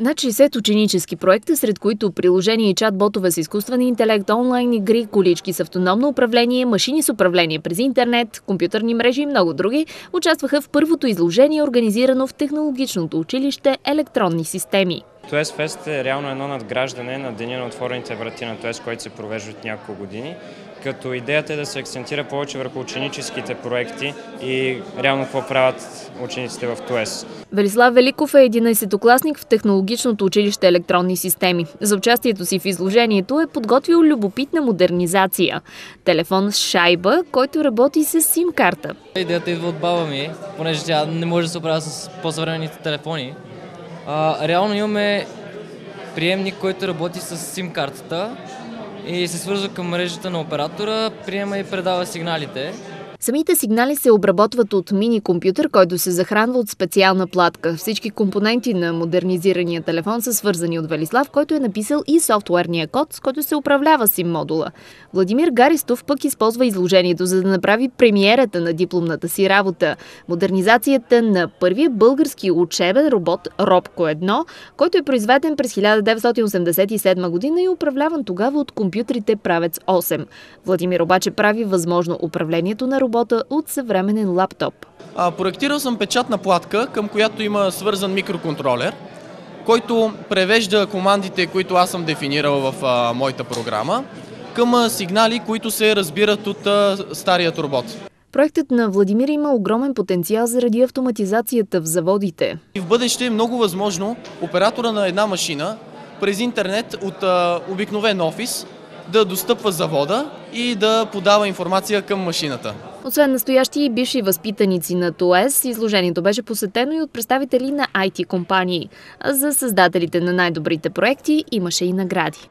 Над 60 ученически проекта, сред които приложения и чат-ботове с изкуствен интелект, онлайн игри, колички с автономно управление, машини с управление през интернет, компютърни мрежи и много други, участваха в първото изложение, организирано в технологичното училище Електронни системи. ТОЕС Фест е реално едно надграждане на Деня на отворените врати на ТОЕС, който се провежда от няколко години като идеята е да се акцентира повече върху ученическите проекти и реално какво правят учениците в ТОЕС. Велислав Великов е 11-класник в технологичното училище електронни системи. За участието си в изложението е подготвил любопитна модернизация. Телефон с шайба, който работи с сим-карта. Идеята идва от баба ми, понеже тя не може да се оправя с по-съвременните телефони. А, реално имаме приемник, който работи с сим-картата и се свързва към мрежата на оператора, приема и предава сигналите. Самите сигнали се обработват от мини-компютър, който се захранва от специална платка. Всички компоненти на модернизирания телефон са свързани от Велислав, който е написал и софтуерния код, с който се управлява сим модула. Владимир Гаристов пък използва изложението, за да направи премиерата на дипломната си работа. Модернизацията на първия български учебен робот Робко 1, който е произведен през 1987 година и управляван тогава от компютрите Правец 8. Владимир обаче прави възможно управлението на робота от съвременен лаптоп. А, проектирал съм печатна платка, към която има свързан микроконтролер, който превежда командите, които аз съм дефинирал в а, моята програма, към а, сигнали, които се разбират от а, старият робот. Проектът на Владимир има огромен потенциал заради автоматизацията в заводите. И в бъдеще е много възможно оператора на една машина през интернет от а, обикновен офис да достъпва завода и да подава информация към машината. Освен настоящи и бивши възпитаници на ТОЕС, изложението беше посетено и от представители на IT компании. За създателите на най-добрите проекти имаше и награди.